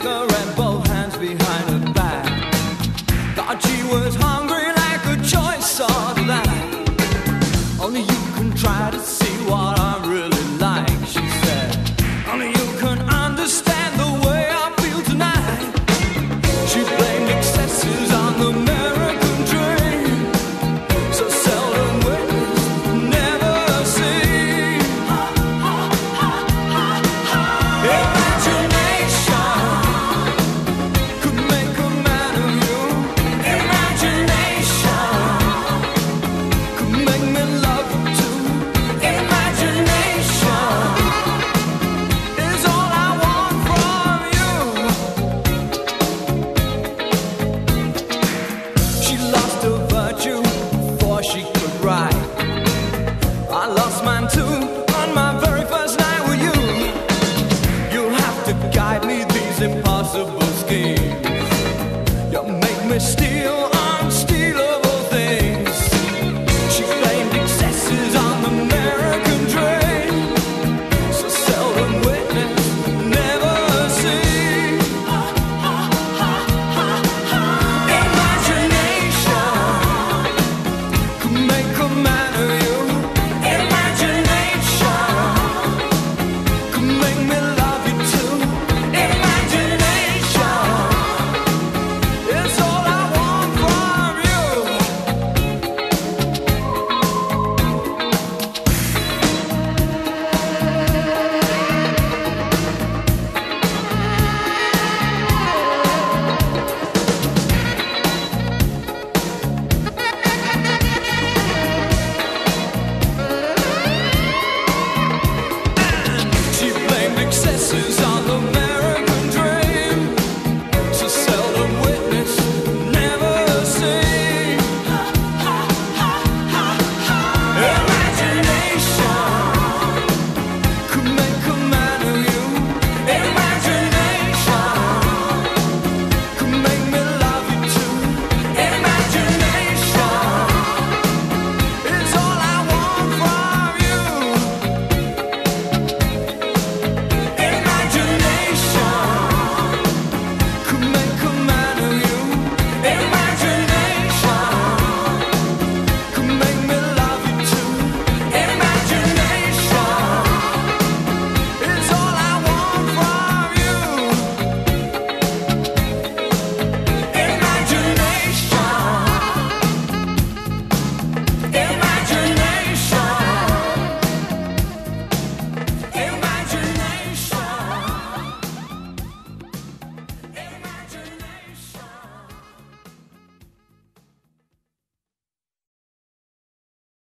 cigarette.